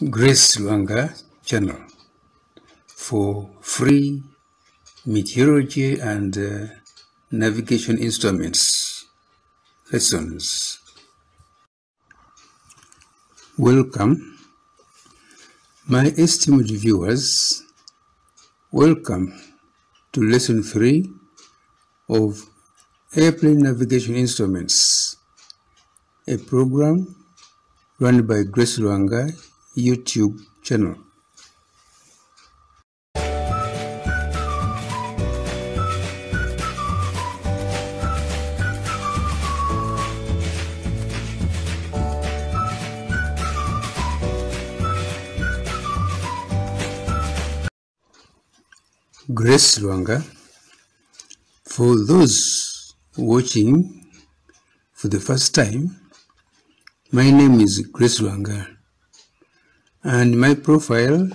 Grace Lwanga channel for free meteorology and uh, navigation instruments lessons. Welcome, my esteemed viewers. Welcome to lesson 3 of Airplane Navigation Instruments, a program run by Grace Lwanga YouTube channel. Grace Lwanga. For those watching for the first time, my name is Grace Lwanga, and my profile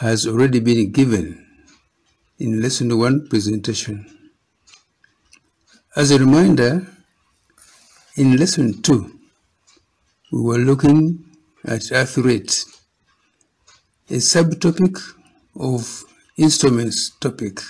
has already been given in lesson 1 presentation. As a reminder, in lesson 2, we were looking at earth rate, a subtopic of instruments topic.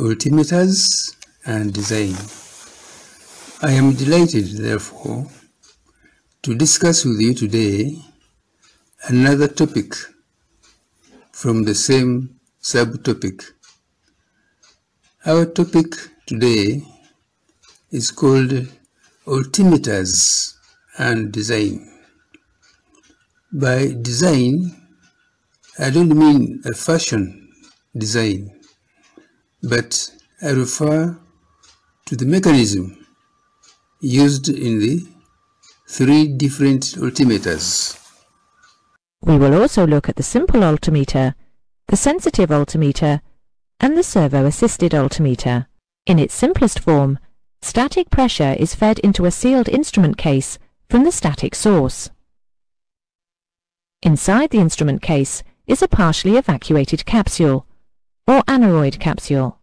Altimeters and design. I am delighted, therefore, to discuss with you today another topic from the same subtopic. Our topic today is called altimeters and design. By design, I don't mean a fashion design, but I refer to the mechanism used in the three different altimeters. We will also look at the simple altimeter, the sensitive altimeter, and the servo-assisted altimeter. In its simplest form, static pressure is fed into a sealed instrument case from the static source. Inside the instrument case is a partially evacuated capsule, or aneroid capsule.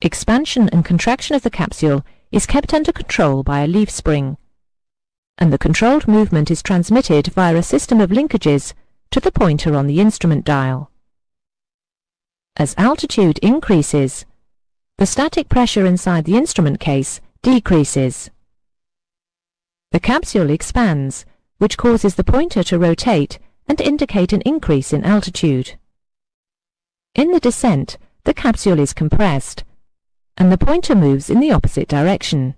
Expansion and contraction of the capsule is kept under control by a leaf spring, and the controlled movement is transmitted via a system of linkages to the pointer on the instrument dial. As altitude increases, the static pressure inside the instrument case decreases. The capsule expands, which causes the pointer to rotate and indicate an increase in altitude. In the descent, the capsule is compressed, and the pointer moves in the opposite direction.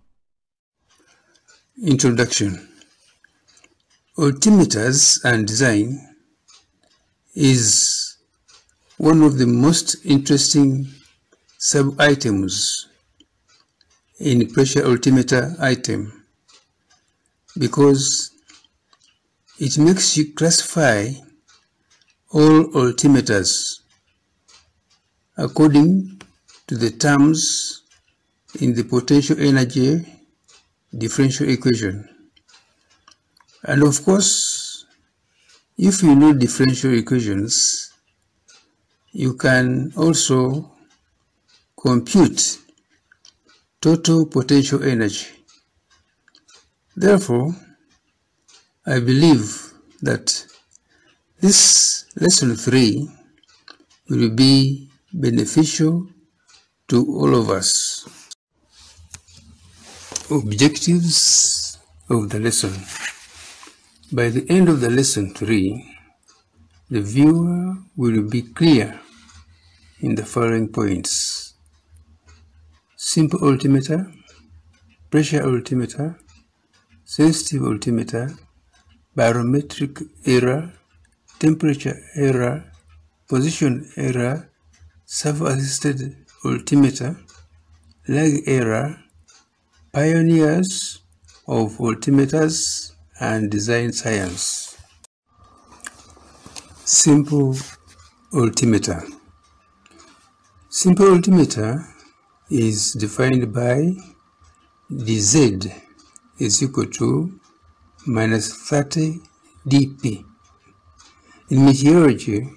Introduction Altimeters and design is one of the most interesting sub-items in pressure altimeter item because it makes you classify all altimeters according to the terms in the potential energy differential equation. And of course, if you know differential equations, you can also compute total potential energy. Therefore, I believe that this lesson 3 will be beneficial to all of us. Objectives of the lesson. By the end of the lesson 3, the viewer will be clear in the following points. Simple altimeter, pressure altimeter, sensitive altimeter, barometric error, temperature error, position error, servo-assisted altimeter, lag error, pioneers of altimeters and design science. Simple altimeter. Simple altimeter is defined by dz is equal to minus 30 dP. In meteorology,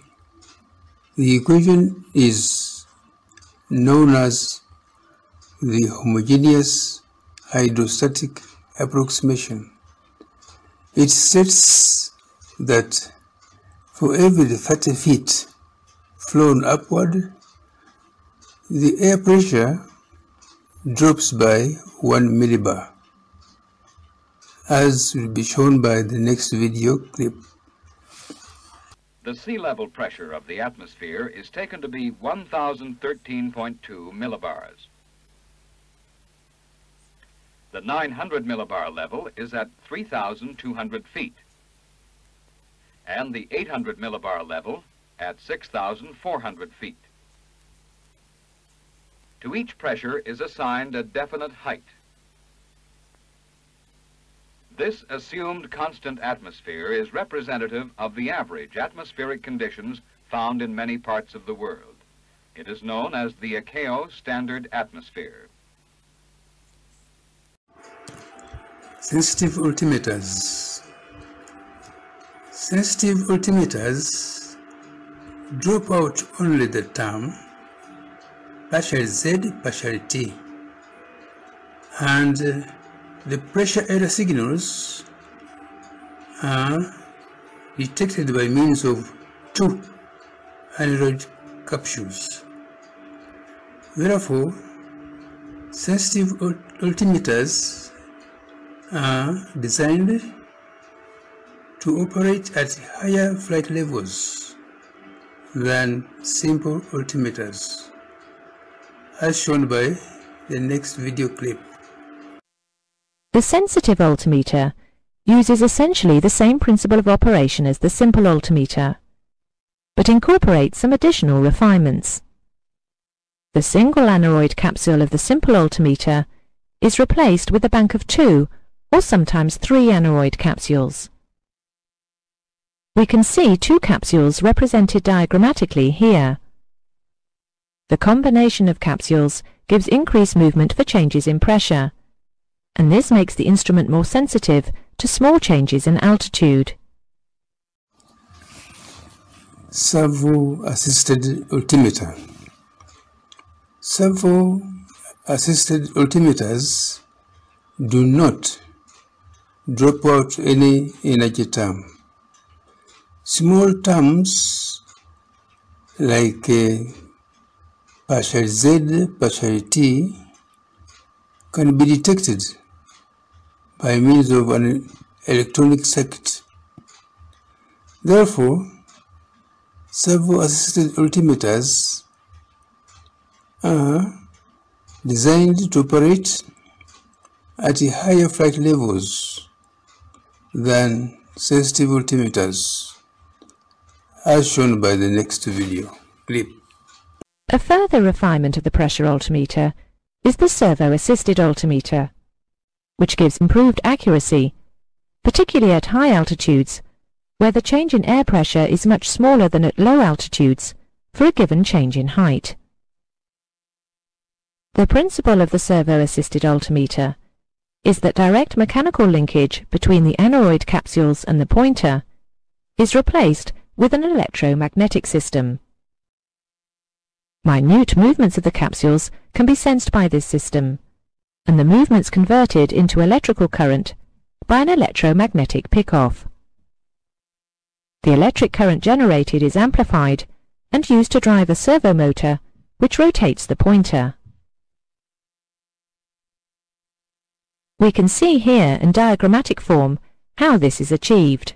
the equation is known as the homogeneous hydrostatic approximation. It states that for every 30 feet flown upward, the air pressure drops by 1 millibar, as will be shown by the next video clip. The sea level pressure of the atmosphere is taken to be 1013.2 millibars. The 900 millibar level is at 3,200 feet, and the 800 millibar level at 6,400 feet. To each pressure is assigned a definite height. This assumed constant atmosphere is representative of the average atmospheric conditions found in many parts of the world. It is known as the ICAO Standard Atmosphere. Sensitive altimeters. Sensitive altimeters drop out only the term partial Z, partial T, and the pressure error signals are detected by means of two aneroid capsules. Therefore, sensitive altimeters are designed to operate at higher flight levels than simple altimeters, as shown by the next video clip. The sensitive altimeter uses essentially the same principle of operation as the simple altimeter, but incorporates some additional refinements. The single aneroid capsule of the simple altimeter is replaced with a bank of two or sometimes three aneroid capsules. We can see two capsules represented diagrammatically here. The combination of capsules gives increased movement for changes in pressure, and this makes the instrument more sensitive to small changes in altitude. Servo-assisted altimeter. Servo-assisted altimeters do not drop out any energy term. Small terms like uh, partial Z, partial T can be detected by means of an electronic circuit. Therefore, servo-assisted altimeters are designed to operate at higher flight levels than sensitive altimeters, as shown by the next video clip. A further refinement of the pressure altimeter is the servo-assisted altimeter, which gives improved accuracy, particularly at high altitudes, where the change in air pressure is much smaller than at low altitudes for a given change in height. The principle of the servo-assisted altimeter is that direct mechanical linkage between the aneroid capsules and the pointer is replaced with an electromagnetic system. Minute movements of the capsules can be sensed by this system, and the movements converted into electrical current by an electromagnetic pickoff. The electric current generated is amplified and used to drive a servo motor which rotates the pointer. We can see here in diagrammatic form how this is achieved.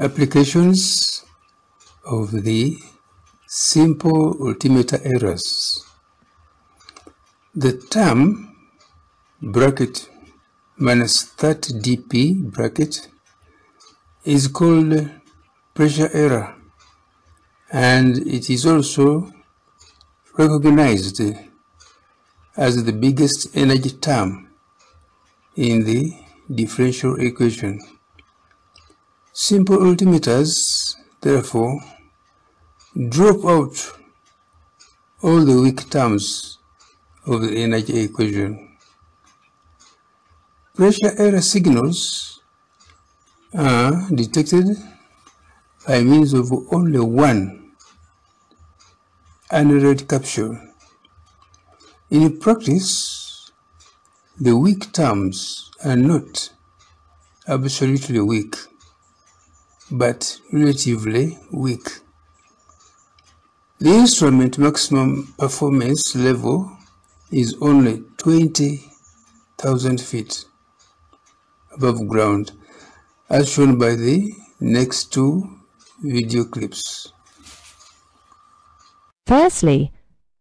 Applications of the simple altimeter errors. The term bracket minus 30 dP bracket is called pressure error and it is also recognized as the biggest energy term in the differential equation. Simple altimeters, therefore, drop out all the weak terms of the energy equation. Pressure error signals are detected by means of only one aneroid capsule. In practice, the weak terms are not absolutely weak, but relatively weak. The instrument maximum performance level is only 20,000 feet above ground, as shown by the next two video clips. Firstly,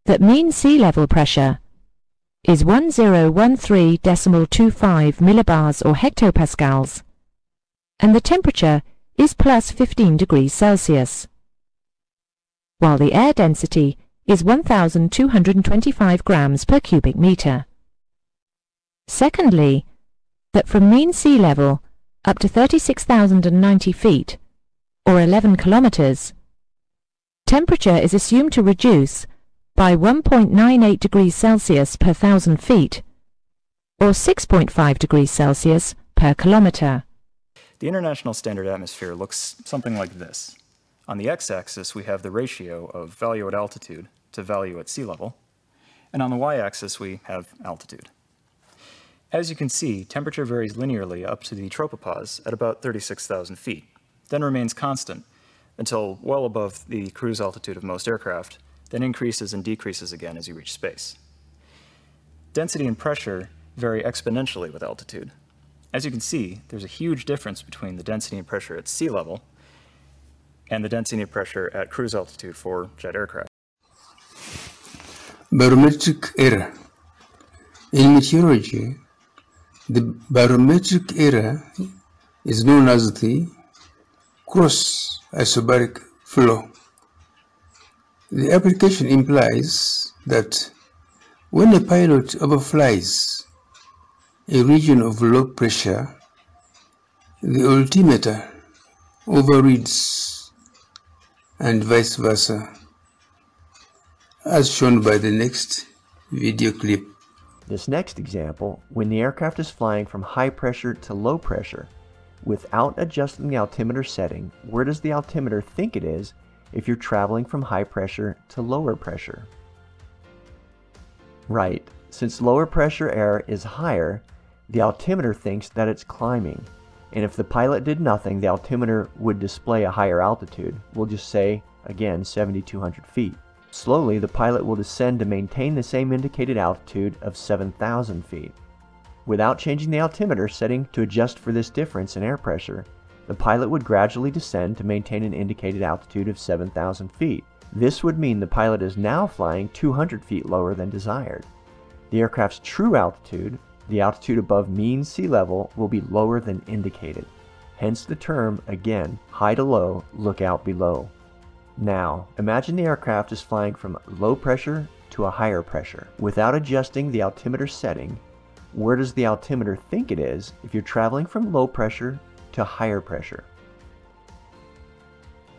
that mean sea level pressure is 1013.25 millibars or hectopascals, and the temperature is plus 15 degrees Celsius while the air density is 1,225 grams per cubic metre. Secondly, that from mean sea level up to 36,090 feet, or 11 kilometres, temperature is assumed to reduce by 1.98 degrees Celsius per thousand feet, or 6.5 degrees Celsius per kilometre. The International Standard Atmosphere looks something like this. On the x-axis, we have the ratio of value at altitude to value at sea level, and on the y-axis, we have altitude. As you can see, temperature varies linearly up to the tropopause at about 36,000 feet, then remains constant until well above the cruise altitude of most aircraft, then increases and decreases again as you reach space. Density and pressure vary exponentially with altitude. As you can see, there's a huge difference between the density and pressure at sea level and the density of pressure at cruise altitude for jet aircraft. Barometric error. In meteorology, the barometric error is known as the cross isobaric flow. The application implies that when a pilot overflies a region of low pressure, the altimeter overreads and vice versa, as shown by the next video clip. This next example, when the aircraft is flying from high pressure to low pressure, without adjusting the altimeter setting, where does the altimeter think it is if you're traveling from high pressure to lower pressure? Right, since lower pressure air is higher, the altimeter thinks that it's climbing, and if the pilot did nothing, the altimeter would display a higher altitude. We'll just say, again, 7,200 feet. Slowly, the pilot will descend to maintain the same indicated altitude of 7,000 feet. Without changing the altimeter setting to adjust for this difference in air pressure, the pilot would gradually descend to maintain an indicated altitude of 7,000 feet. This would mean the pilot is now flying 200 feet lower than desired. The aircraft's true altitude the altitude above mean sea level will be lower than indicated. Hence the term, again, high to low, look out below. Now, imagine the aircraft is flying from low pressure to a higher pressure. Without adjusting the altimeter setting, where does the altimeter think it is if you're traveling from low pressure to higher pressure?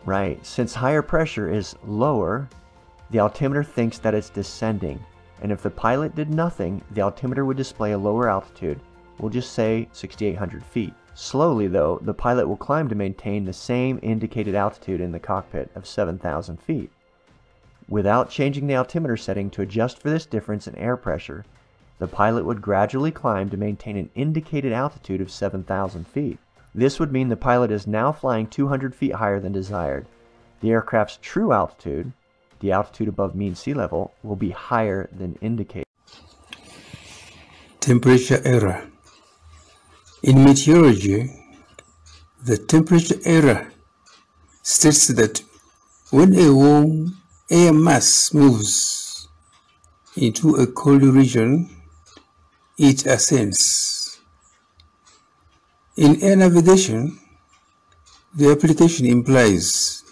Right, since higher pressure is lower, the altimeter thinks that it's descending and if the pilot did nothing, the altimeter would display a lower altitude, we'll just say 6,800 feet. Slowly though, the pilot will climb to maintain the same indicated altitude in the cockpit of 7,000 feet. Without changing the altimeter setting to adjust for this difference in air pressure, the pilot would gradually climb to maintain an indicated altitude of 7,000 feet. This would mean the pilot is now flying 200 feet higher than desired. The aircraft's true altitude, the altitude above mean sea level will be higher than indicated. Temperature error. In meteorology, the temperature error states that when a warm air mass moves into a cold region, it ascends. In air navigation, the application implies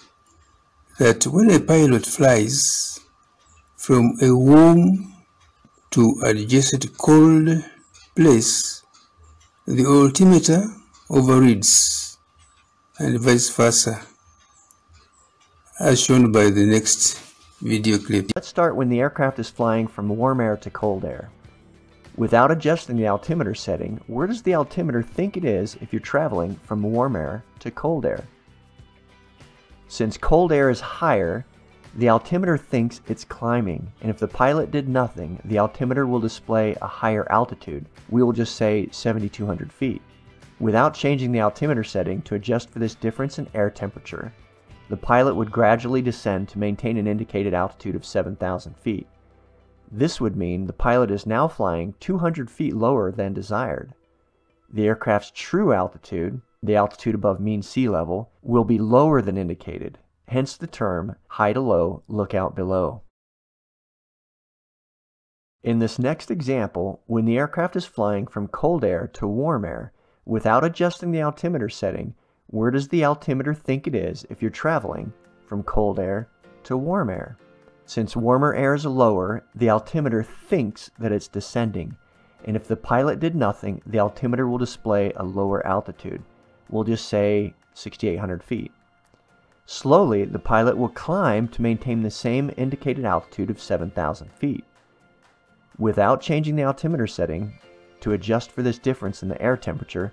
that when a pilot flies from a warm to adjacent cold place, the altimeter overreads and vice versa, as shown by the next video clip. Let's start when the aircraft is flying from warm air to cold air. Without adjusting the altimeter setting, where does the altimeter think it is if you're traveling from warm air to cold air? Since cold air is higher, the altimeter thinks it's climbing, and if the pilot did nothing, the altimeter will display a higher altitude. We will just say 7,200 feet. Without changing the altimeter setting to adjust for this difference in air temperature, the pilot would gradually descend to maintain an indicated altitude of 7,000 feet. This would mean the pilot is now flying 200 feet lower than desired. The aircraft's true altitude, the altitude above mean sea level, will be lower than indicated, hence the term high to low, lookout below. In this next example, when the aircraft is flying from cold air to warm air, without adjusting the altimeter setting, where does the altimeter think it is if you're traveling from cold air to warm air? Since warmer air is lower, the altimeter thinks that it's descending, and if the pilot did nothing, the altimeter will display a lower altitude. We'll just say 6,800 feet. Slowly, the pilot will climb to maintain the same indicated altitude of 7,000 feet. Without changing the altimeter setting, to adjust for this difference in the air temperature,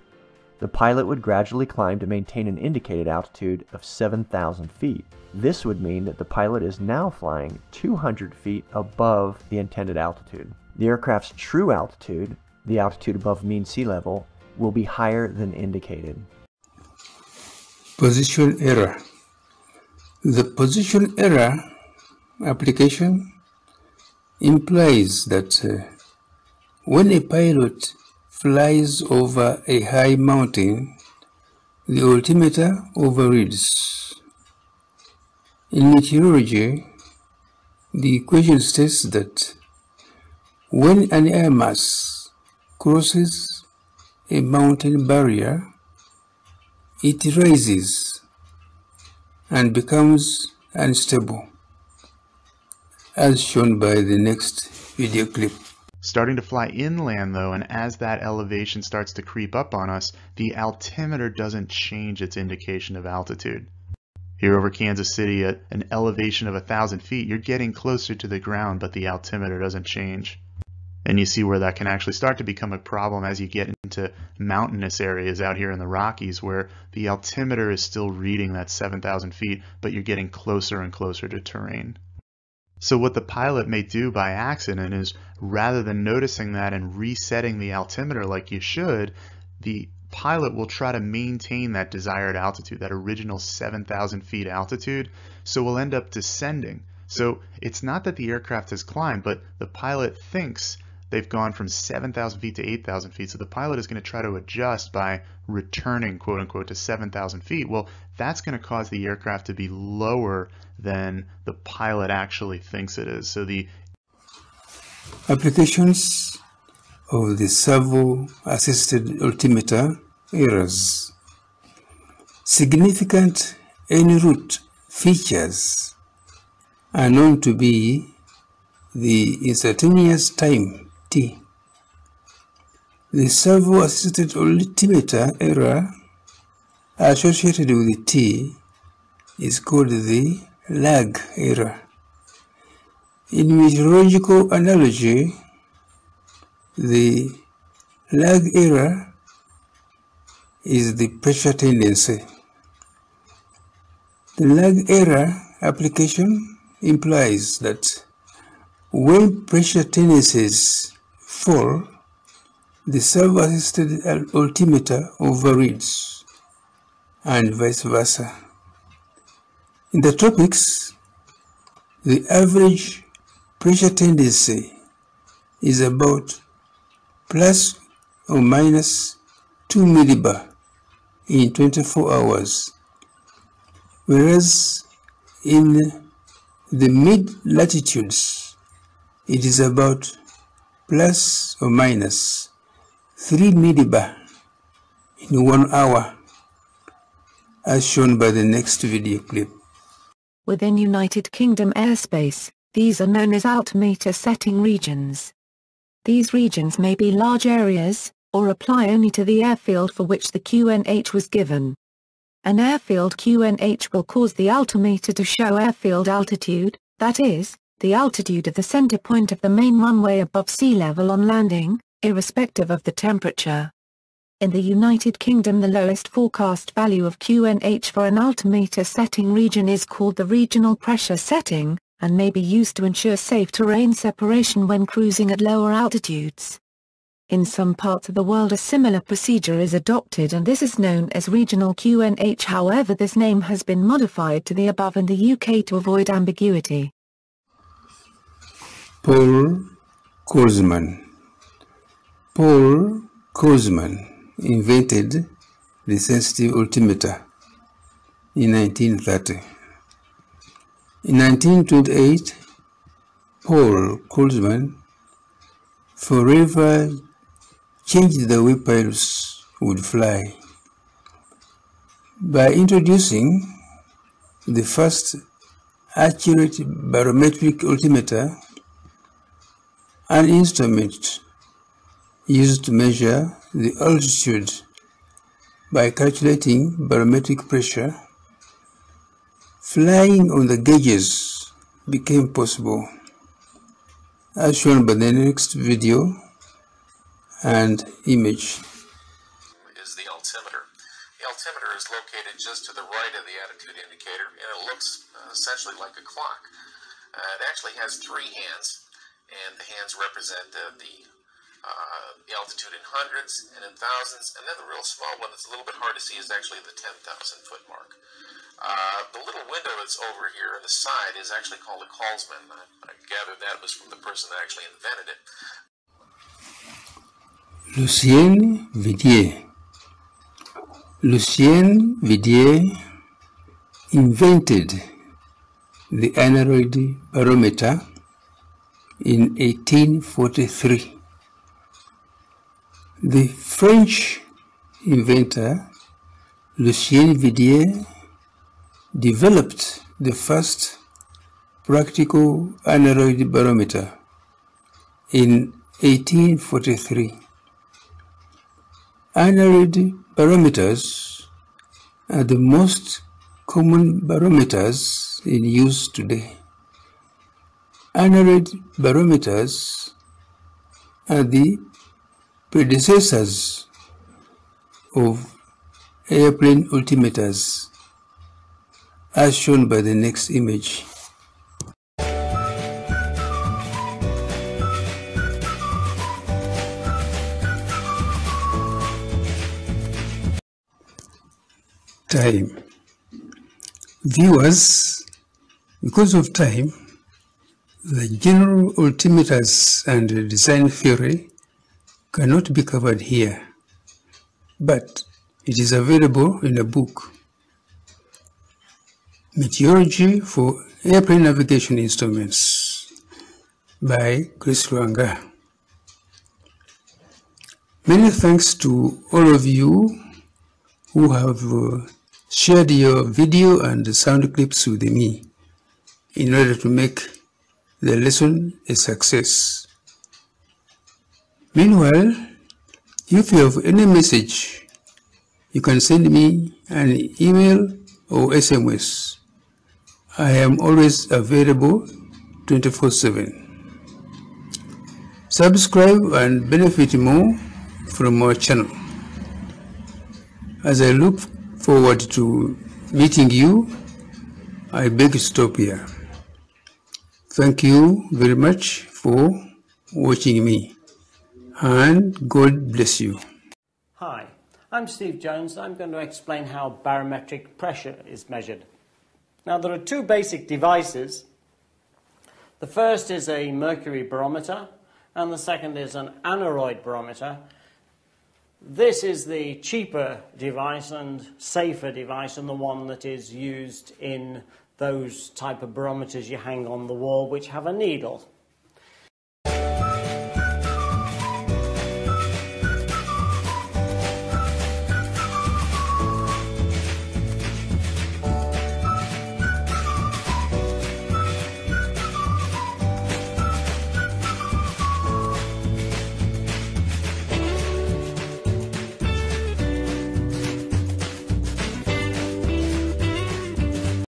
the pilot would gradually climb to maintain an indicated altitude of 7,000 feet. This would mean that the pilot is now flying 200 feet above the intended altitude. The aircraft's true altitude, the altitude above mean sea level, will be higher than indicated. Position error. The position error application implies that uh, when a pilot flies over a high mountain, the altimeter overreads. In meteorology, the equation states that when an air mass crosses a mountain barrier, it rises and becomes unstable, as shown by the next video clip. Starting to fly inland though, and as that elevation starts to creep up on us, the altimeter doesn't change its indication of altitude. Here over Kansas City at an elevation of a thousand feet, you're getting closer to the ground, but the altimeter doesn't change. And you see where that can actually start to become a problem as you get into mountainous areas out here in the Rockies where the altimeter is still reading that 7,000 feet, but you're getting closer and closer to terrain. So what the pilot may do by accident is rather than noticing that and resetting the altimeter like you should, the pilot will try to maintain that desired altitude, that original 7,000 feet altitude, so we'll end up descending. So it's not that the aircraft has climbed, but the pilot thinks they've gone from 7,000 feet to 8,000 feet. So the pilot is going to try to adjust by returning, quote unquote, to 7,000 feet. Well, that's going to cause the aircraft to be lower than the pilot actually thinks it is. So the Applications of the servo-assisted altimeter errors. Significant en route features are known to be the instantaneous time t. The servo-assisted altimeter error associated with t is called the lag error. In meteorological analogy, the lag error is the pressure tendency. The lag error application implies that when pressure tendencies fall, the servo-assisted altimeter overreads and vice versa. In the tropics, the average pressure tendency is about plus or minus 2 millibar in 24 hours, whereas in the mid latitudes it is about plus or minus 3 millibar in one hour, as shown by the next video clip. Within United Kingdom airspace, these are known as altimeter setting regions. These regions may be large areas, or apply only to the airfield for which the QNH was given. An airfield QNH will cause the altimeter to show airfield altitude, that is, the altitude of the center point of the main runway above sea level on landing, irrespective of the temperature. In the United Kingdom the lowest forecast value of QNH for an altimeter setting region is called the regional pressure setting, and may be used to ensure safe terrain separation when cruising at lower altitudes. In some parts of the world a similar procedure is adopted and this is known as regional QNH however this name has been modified to the above in the UK to avoid ambiguity. Paul Kollsman Paul Kollsman invented the sensitive altimeter in 1930. In 1928, Paul Kollsman forever changed the way pilots would fly by introducing the first accurate barometric altimeter, an instrument used to measure the altitude by calculating barometric pressure, flying on the gauges became possible, as shown by the next video and image. Is the altimeter. The altimeter is located just to the right of the attitude indicator, and it looks uh, essentially like a clock. Uh, it actually has three hands, and the hands represent uh, the uh, the altitude in hundreds and in thousands, and then the real small one that's a little bit hard to see is actually the 10,000 foot mark. Uh, the little window that's over here on the side is actually called a Kollsman. I, I gather that was from the person that actually invented it. Lucien Vidier. Lucien Vidier invented the aneroid barometer in 1843. The French inventor Lucien Vidier developed the first practical aneroid barometer in 1843. Aneroid barometers are the most common barometers in use today. Aneroid barometers are the predecessors of airplane altimeters as shown by the next image. Time. Viewers, because of time, the general altimeters and design theory cannot be covered here, but it is available in a book. Meteorology for Airplane Navigation Instruments by Grace Lwanga. Many thanks to all of you who have uh, shared your video and sound clips with me in order to make the lesson a success. Meanwhile, if you have any message, you can send me an email or SMS. I am always available 24-7. Subscribe and benefit more from our channel. As I look forward to meeting you, I beg to stop here. Thank you very much for watching me and God bless you. Hi, I'm Steve Jones. I'm going to explain how barometric pressure is measured. Now, there are two basic devices. The first is a mercury barometer, and the second is an aneroid barometer. This is the cheaper device and safer device, and the one that is used in those type of barometers you hang on the wall, which have a needle.